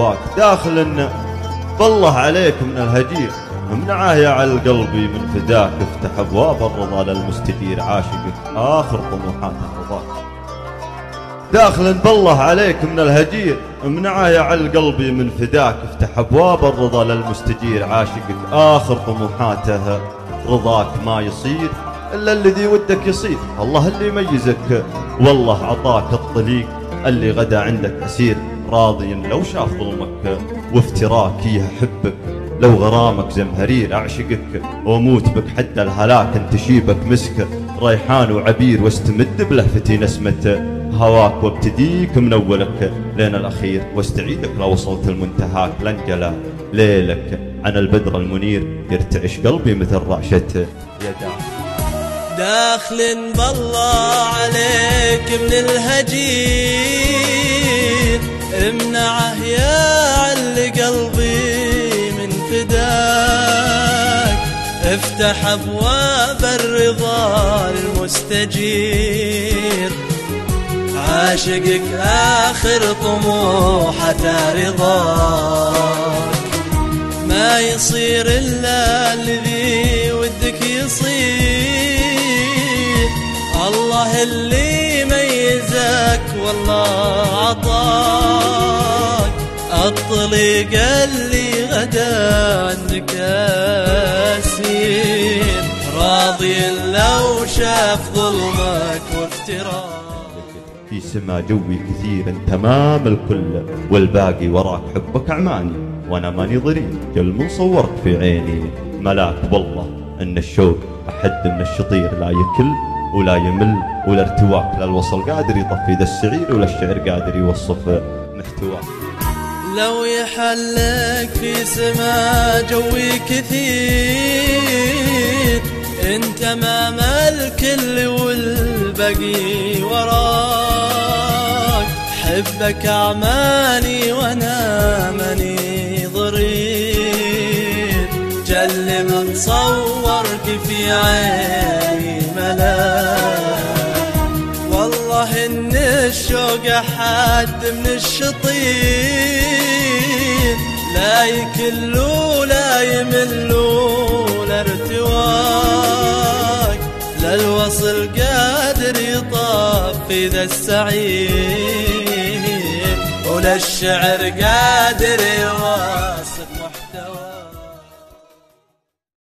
واك داخل بالله عليك من الهجير. منعه يا على قلبي من فداك. افتح أبواب الرضا للمستجير عاشقك آخر طموحات رضاك داخل بالله عليك من الهجير. منعه يا على قلبي من فداك. افتح أبواب الرضا للمستجير. عاشقك آخر طموحاته. رضاك ما يصير إلا الذي ودك يصير. الله اللي يميزك. والله عطاك الطليق. اللي غدا عندك أسير راضي لو شاف ظلمك وافتراك يحبك لو غرامك زمهرير أعشقك وأموت بك حتى الهلاك تشيبك مسك ريحان وعبير واستمد بلهفتي نسمة هواك وابتديك من أولك لين الأخير واستعيدك لو وصلت المنتهاك لنجلى ليلك عن البدر المنير يرتعش قلبي مثل رعشة يدا داخل بالله عليك من الهجير امنعه يا عل قلبي من فداك. افتح أبواب الرضا المستجير عاشقك آخر طموحته رضاك ما يصير إلا الذي الله اللي ميزك والله عطاك الطليق اللي غدا عنك أسير. راضي لو شاف ظلمك وافتراك في سما جوي كثير تمام الكل والباقي وراك حبك عماني. وأنا ماني ضرير كل من صورت في عيني. ملاك والله إن الشوق أحد من الشطير لا يكل. ولا يمل ولا ارتواك لا الوصل قادر يطفي ذا السعير ولا الشعر قادر يوصف محتواك لو يحلك في سما جوي كثير انت ما الكل والبقي وراك. حبك أعماني وأنا ماني ضرير. جل من صورك في عيني والله إن الشوق حد من الشطير لا يكل ولا يمل ولا ارتواك لا الوصل قادر يطفي ذا السعير ولا الشعر قادر يواصل